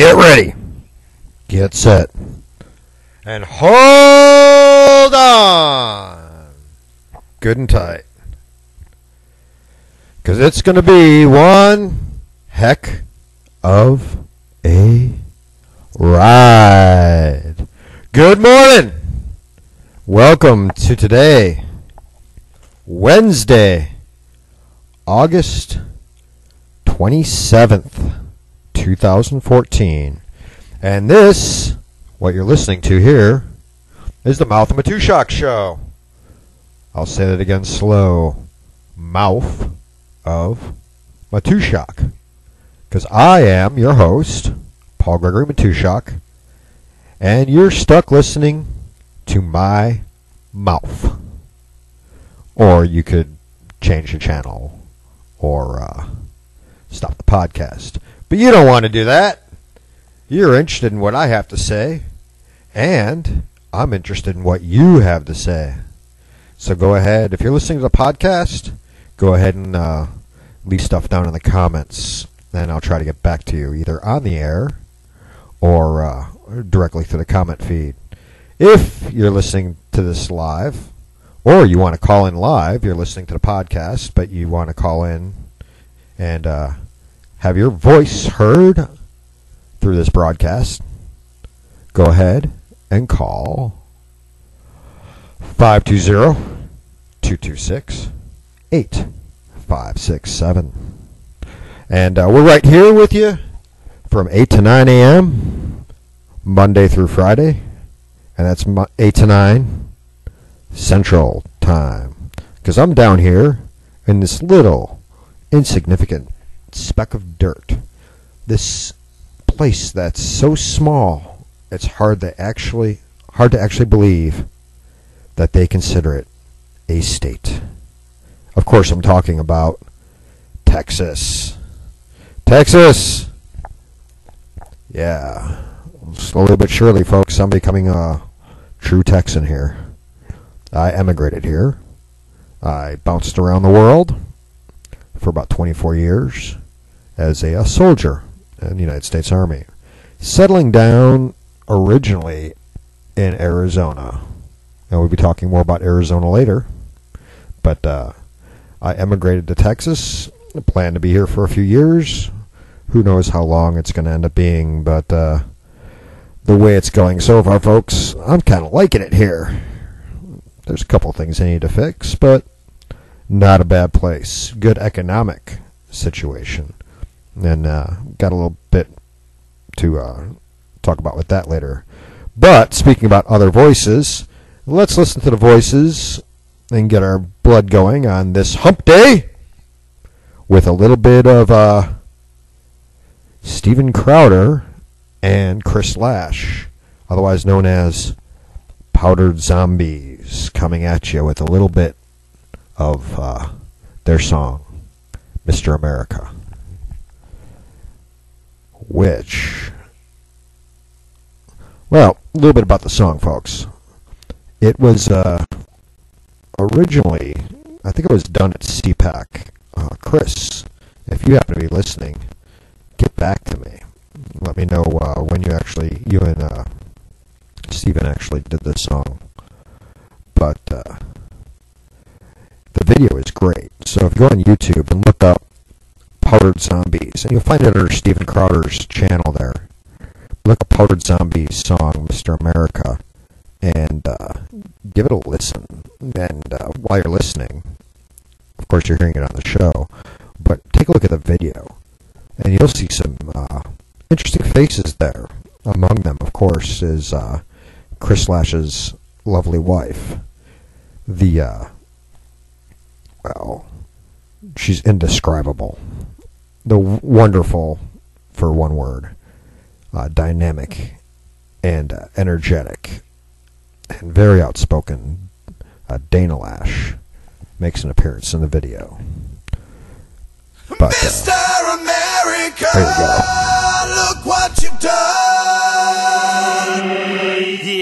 Get ready. Get set. And hold on. Good and tight. Because it's going to be one heck of a ride. Good morning. Welcome to today, Wednesday, August 27th, 2014. And this, what you're listening to here, is the Mouth of Matuszak Show. I'll say that again slow. Mouth of Matuszak. Because I am your host, Paul Gregory Matuszak, and you're stuck listening to my mouth. Or you could change the channel or uh, stop the podcast. But you don't want to do that. You're interested in what I have to say, and I'm interested in what you have to say. So go ahead. If you're listening to the podcast, go ahead and uh, leave stuff down in the comments, and I'll try to get back to you either on the air or uh, directly through the comment feed. If you're listening to this live, or you want to call in live, you're listening to the podcast, but you want to call in and uh, have your voice heard through this broadcast, go ahead and call 520 226 8567. And uh, we're right here with you from 8 to 9 a.m. Monday through Friday. And that's 8 to 9 Central Time. Because I'm down here in this little insignificant speck of dirt. This place that's so small, it's hard to actually hard to actually believe that they consider it a state. Of course, I'm talking about Texas. Texas. Yeah. Slowly but surely, folks, I'm becoming a uh, true Texan here. I emigrated here. I bounced around the world for about 24 years as a, a soldier in the United States Army, settling down originally in Arizona. And we'll be talking more about Arizona later. But uh, I emigrated to Texas. Plan to be here for a few years. Who knows how long it's going to end up being, but uh, the way it's going so far, folks, I'm kind of liking it here. There's a couple things I need to fix, but not a bad place. Good economic situation. And uh, got a little bit to uh, talk about with that later. But speaking about other voices, let's listen to the voices and get our blood going on this hump day with a little bit of uh, Steven Crowder and Chris Loesch, otherwise known as Powdered Zombies, coming at you with a little bit of uh, their song, Mr. America, which, well, a little bit about the song, folks. It was uh, originally, I think it was done at CPAC. Uh, Chris, if you happen to be listening, get back to me. Let me know uh, when you actually, you and uh, Steven actually did this song. Video is great. So if you go on YouTube and look up Powdered Zombies, and you'll find it under Steven Crowder's channel there. Look up Powdered Zombies song, Mr. America, and uh, give it a listen. And uh, while you're listening, of course you're hearing it on the show, but take a look at the video, and you'll see some uh, interesting faces there. Among them, of course, is uh, Chris Loesch's lovely wife. The, uh, well, she's indescribable. The wonderful, for one word, uh, dynamic and uh, energetic and very outspoken uh, Dana Loesch makes an appearance in the video. But, Mr. uh, America, there you go. look what you've done.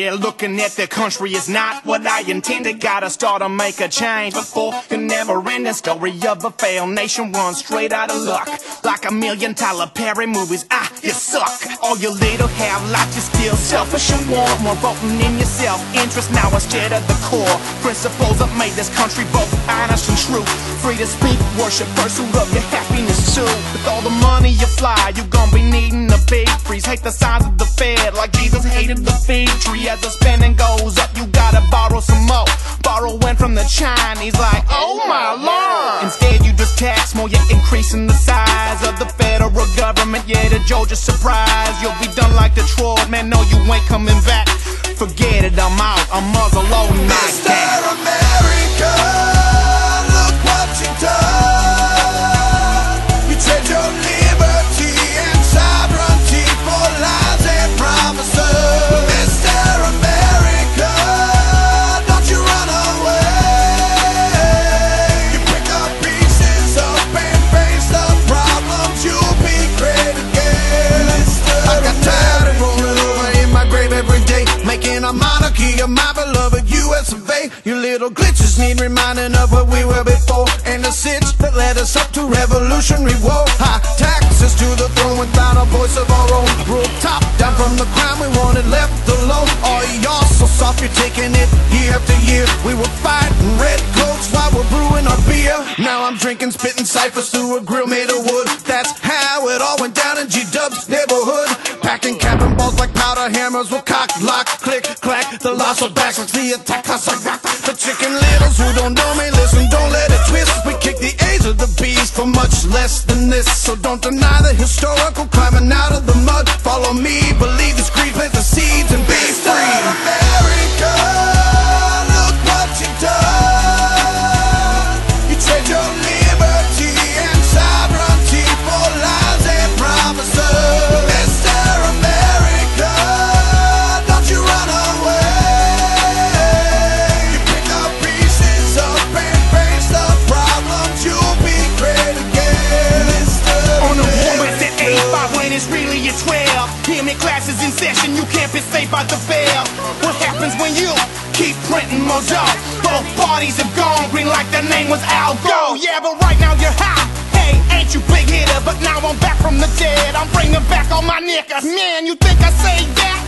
Yeah, looking at the country is not what I intended. Gotta start to make a change before the never ending story of a failed nation runs straight out of luck. Like a million Tyler Perry movies, ah, you suck. All your little have life, you still selfish and want more voting in your self interest now instead of the core principles that made this country both honest and true. Free to speak, worship, pursuit of your happiness too. With all the money you fly, you gon' be needing big freeze. Hate the size of the Fed, like Jesus hated the fig tree. As the spending goes up, you gotta borrow some more. Borrowing from the Chinese, like, oh my lord. Instead, you just tax more, you're increasing the size of the federal government. Yeah, the Georgia surprise. You'll be done like Detroit, man. No, you ain't coming back. Forget it, I'm out. I'm muzzle loading the throne without a voice of our own. Rule top down from the crime we wanted left alone. Oh, y'all so soft, you're taking it year after year. We were fighting red coats while we're brewing our beer. Now I'm drinking, spitting ciphers through a grill made of wood. That's how it all went down in G Dub's neighborhood. Packing cabin balls like powder hammers with cock, lock, click, clack. The loss of backs like the attack, I rock. The chicken littles who don't know me, the B's for much less than this. So don't deny the historical climbing out of the mud. Follow me, believe the screed, plant the dead. I'm bringing back all my niggas. Man, you think I say that?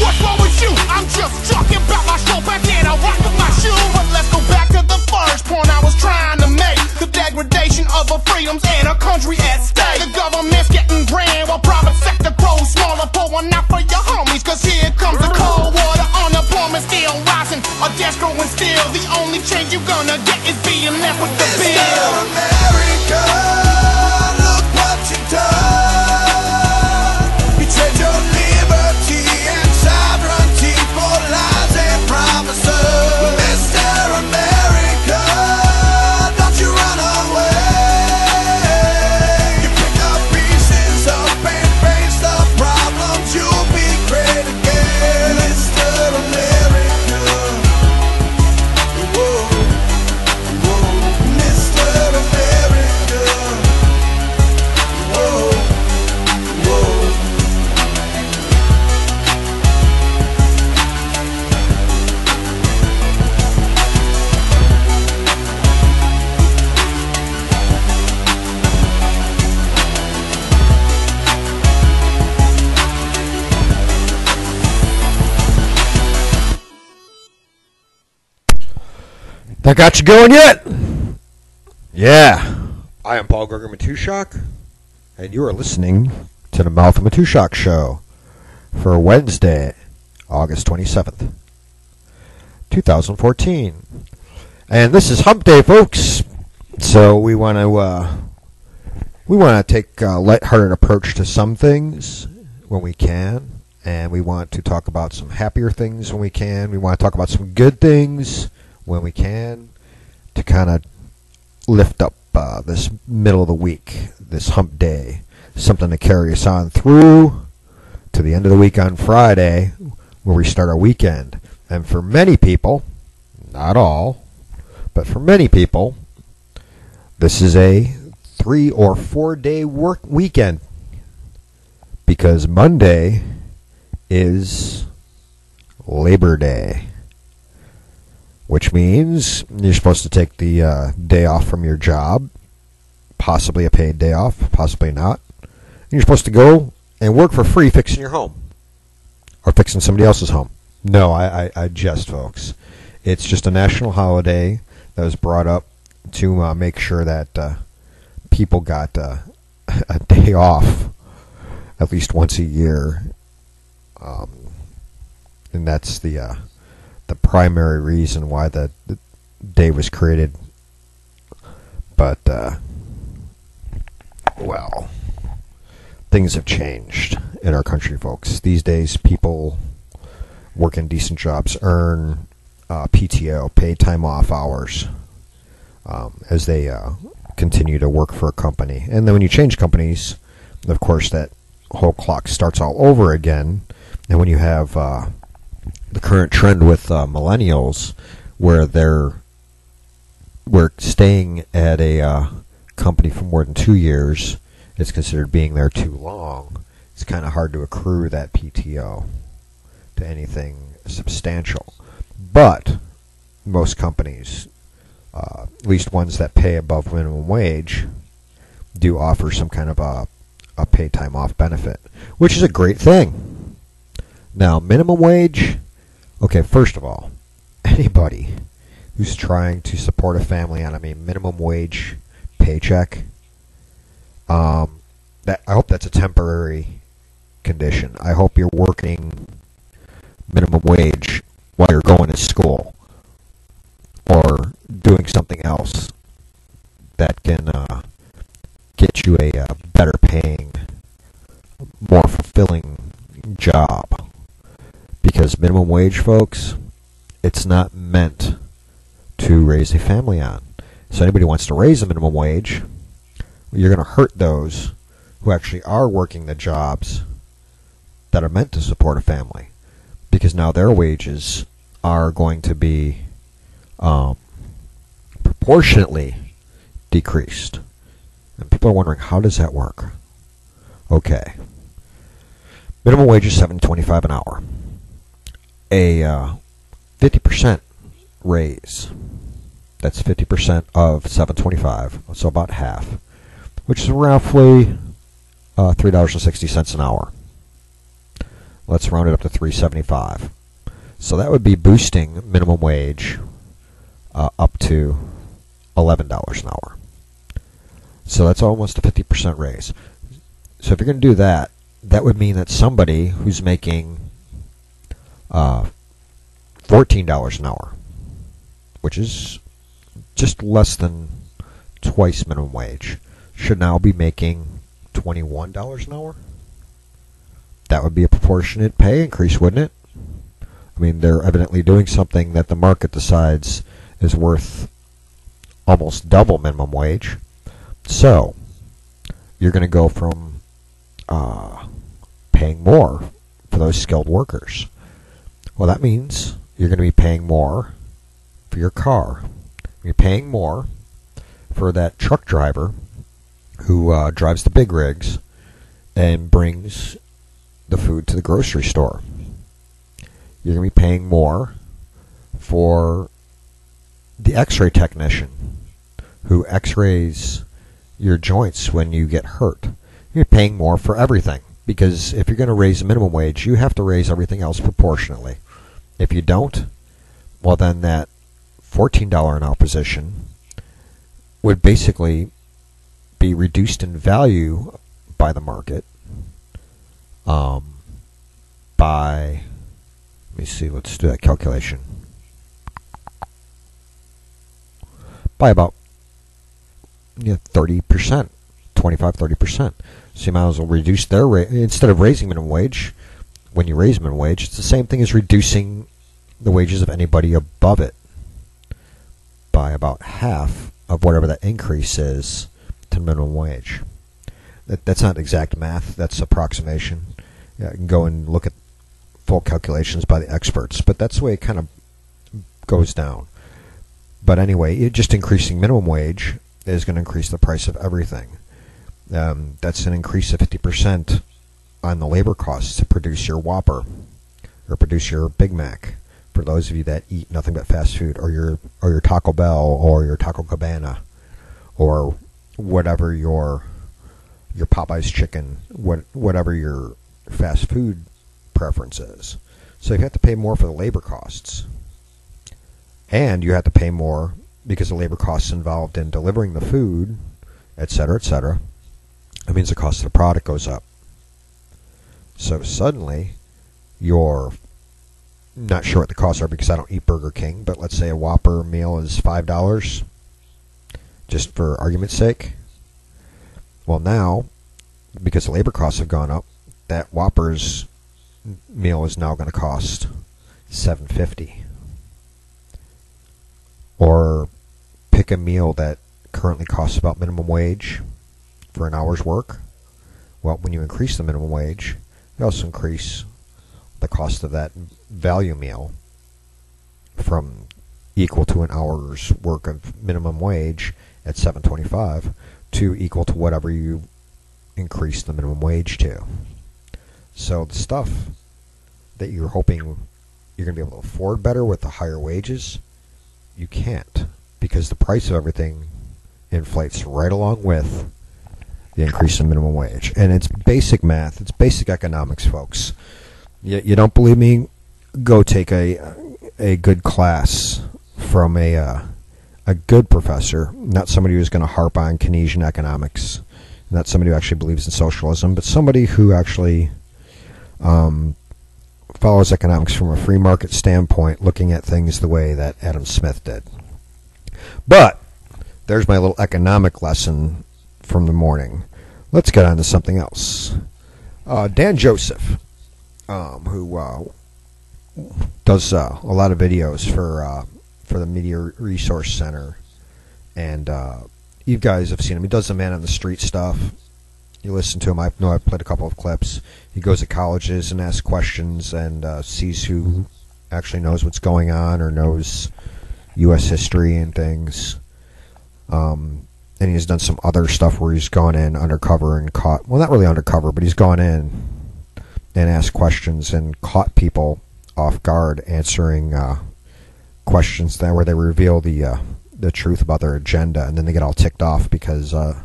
What's wrong with you? I'm just talking about my show back then. I rock with my shoe. But let's go back to the first point I was trying to make. The degradation of our freedoms and our country at stake. The government's getting grand while private sector grows smaller. Pour one out for your homies, cause here comes the cold water. Unemployment still rising. Our debt's growing still. The only change you're gonna get is being left with the bill. America, look what you've done. That got you going yet? Yeah. I am Paul Greger Matuszak, and you are listening to the Mouth of Matuszak Show for Wednesday, August 27th, 2014. And this is Hump Day, folks. So we want to uh, we want to take a lighthearted approach to some things when we can, and we want to talk about some happier things when we can. We want to talk about some good things when we can to kind of lift up uh, this middle of the week, this hump day, something to carry us on through to the end of the week on Friday, where we start our weekend. And for many people, not all, but for many people, this is a three or four day work weekend because Monday is Labor Day. Which means you're supposed to take the uh, day off from your job, possibly a paid day off, possibly not. And you're supposed to go and work for free fixing your home or fixing somebody else's home. No, I, I, I jest, folks. It's just a national holiday that was brought up to uh, make sure that uh, people got uh, a day off at least once a year, um, and that's the uh, the primary reason why the, the day was created. But uh, well, things have changed in our country, folks. These days, people working decent jobs earn uh, PTO, paid time off hours, um, as they uh, continue to work for a company. And then when you change companies, of course, that whole clock starts all over again. And when you have uh, the current trend with uh, millennials, where they're we're staying at a uh, company for more than two years, it's considered being there too long. It's kind of hard to accrue that PTO to anything substantial. But most companies, uh, at least ones that pay above minimum wage, do offer some kind of a, a paid time off benefit, which is a great thing. Now, minimum wage, okay, first of all, anybody who's trying to support a family on a minimum wage paycheck, um, that I hope that's a temporary condition. I hope you're working minimum wage while you're going to school or doing something else that can uh, get you a, uh, better paying, more fulfilling job. Because minimum wage, folks, it's not meant to raise a family on. So anybody wants to raise a minimum wage, you're going to hurt those who actually are working the jobs that are meant to support a family because now their wages are going to be um, proportionately decreased. And people are wondering how does that work? Okay. Minimum wage is seven twenty-five an hour. A uh, fifty percent raise. That's fifty percent of seven twenty-five, so about half, which is roughly uh, three dollars and sixty cents an hour. Let's round it up to 375. So that would be boosting minimum wage uh, up to $11 an hour. So that's almost a 50% raise. So if you're going to do that, that would mean that somebody who's making uh, $14 an hour, which is just less than twice minimum wage, should now be making $21 an hour that would be a proportionate pay increase, wouldn't it? I mean, they're evidently doing something that the market decides is worth almost double minimum wage. So, you're going to go from uh, paying more for those skilled workers. Well, that means you're going to be paying more for your car. You're paying more for that truck driver who uh, drives the big rigs and brings the food to the grocery store. You're going to be paying more for the x ray technician who x rays your joints when you get hurt. You're paying more for everything because if you're going to raise the minimum wage, you have to raise everything else proportionately. If you don't, well, then that $14 an hour position would basically be reduced in value by the market um, by, let me see, let's do that calculation. By about yeah, 30%, 25, 30%. So you might as well reduce their rate. Instead of raising minimum wage, when you raise minimum wage, it's the same thing as reducing the wages of anybody above it by about half of whatever that increase is to minimum wage. That, that's not exact math. That's approximation. Yeah, can go and look at full calculations by the experts, but that's the way it kind of goes down. But anyway, just increasing minimum wage is going to increase the price of everything. Um, that's an increase of 50% on the labor costs to produce your Whopper or produce your Big Mac, for those of you that eat nothing but fast food, or your or your Taco Bell, or your Taco Cabana, or whatever your your Popeyes chicken, what whatever your fast food preference is. So you have to pay more for the labor costs, and you have to pay more because the labor costs involved in delivering the food, et cetera, et cetera. It means the cost of the product goes up. So suddenly, you're not sure what the costs are because I don't eat Burger King, but let's say a Whopper meal is five dollars, just for argument's sake. Well, now, because labor costs have gone up, that Whopper's meal is now going to cost seven fifty. Or pick a meal that currently costs about minimum wage for an hour's work. Well, when you increase the minimum wage, you also increase the cost of that value meal from equal to an hour's work of minimum wage at 725 to equal to whatever you increase the minimum wage to. So the stuff that you're hoping you're going to be able to afford better with the higher wages, you can't because the price of everything inflates right along with the increase in minimum wage. And it's basic math, it's basic economics, folks. You, you don't believe me? Go take a a good class from a uh, a good professor, not somebody who's going to harp on Keynesian economics, not somebody who actually believes in socialism, but somebody who actually um, follows economics from a free market standpoint, looking at things the way that Adam Smith did. But there's my little economic lesson from the morning. Let's get on to something else. Uh, Dan Joseph, um, who uh, does uh, a lot of videos for uh, for the Media Research Center, and uh, you guys have seen him. He does the man on the street stuff. You listen to him. I know I've played a couple of clips. He goes to colleges and asks questions and uh, sees who actually knows what's going on or knows U.S. history and things. Um, and he's done some other stuff where he's gone in undercover and caught well not really undercover but he's gone in and asked questions and caught people off guard answering uh, questions that where they reveal the uh, the truth about their agenda. And then they get all ticked off because uh,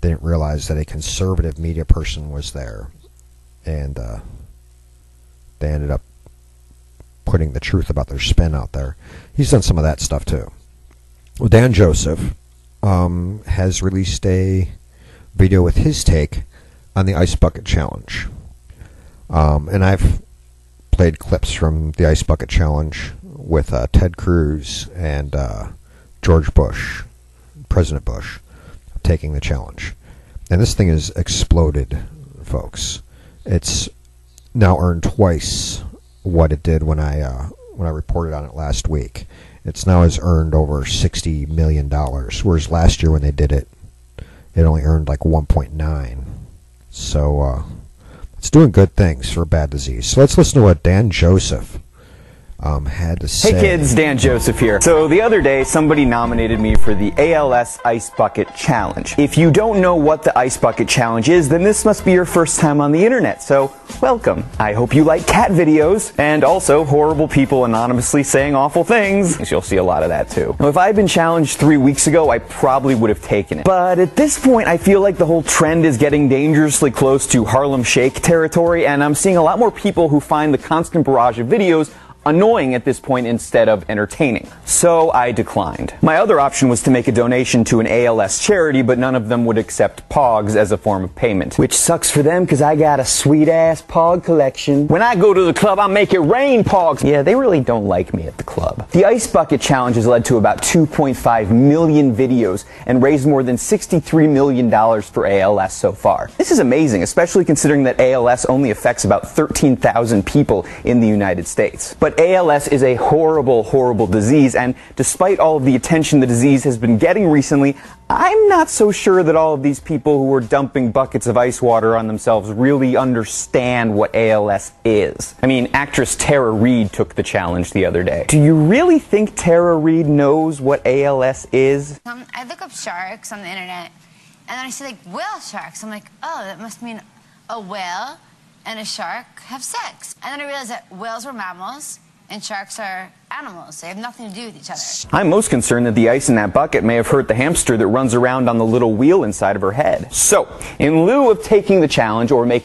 they didn't realize that a conservative media person was there. And uh, they ended up putting the truth about their spin out there. He's done some of that stuff too. Well, Dan Joseph um, has released a video with his take on the Ice Bucket Challenge. Um, and I've played clips from the Ice Bucket Challenge with uh, Ted Cruz and uh, George Bush, President Bush, taking the challenge. And this thing has exploded, folks. It's now earned twice what it did when I uh, when I reported on it last week. It's now has earned over sixty million dollars, whereas last year when they did it, it only earned like one point nine. So uh, it's doing good things for a bad disease. So let's listen to what Dan Joseph um, had to say. Hey kids, Dan Joseph here. So the other day, somebody nominated me for the ALS Ice Bucket Challenge. If you don't know what the Ice Bucket Challenge is, then this must be your first time on the internet. So welcome. I hope you like cat videos and also horrible people anonymously saying awful things. You'll see a lot of that too. Now, if I had been challenged three weeks ago, I probably would have taken it. But at this point, I feel like the whole trend is getting dangerously close to Harlem Shake territory, and I'm seeing a lot more people who find the constant barrage of videos annoying at this point instead of entertaining. So I declined. My other option was to make a donation to an ALS charity, but none of them would accept POGs as a form of payment. Which sucks for them because I got a sweet ass POG collection. When I go to the club, I make it rain POGs. Yeah, they really don't like me at the club. The Ice Bucket Challenge has led to about 2.5 million videos and raised more than $63 million for ALS so far. This is amazing, especially considering that ALS only affects about 13,000 people in the United States. ALS is a horrible, horrible disease, and despite all of the attention the disease has been getting recently, I'm not so sure that all of these people who are dumping buckets of ice water on themselves really understand what ALS is. I mean, actress Tara Reid took the challenge the other day. Do you really think Tara Reid knows what ALS is? Um, I look up sharks on the internet, and then I see like whale sharks. I'm like, oh, that must mean a whale and a shark have sex. And then I realized that whales were mammals, and sharks are animals. They have nothing to do with each other. I'm most concerned that the ice in that bucket may have hurt the hamster that runs around on the little wheel inside of her head. So, in lieu of taking the challenge or making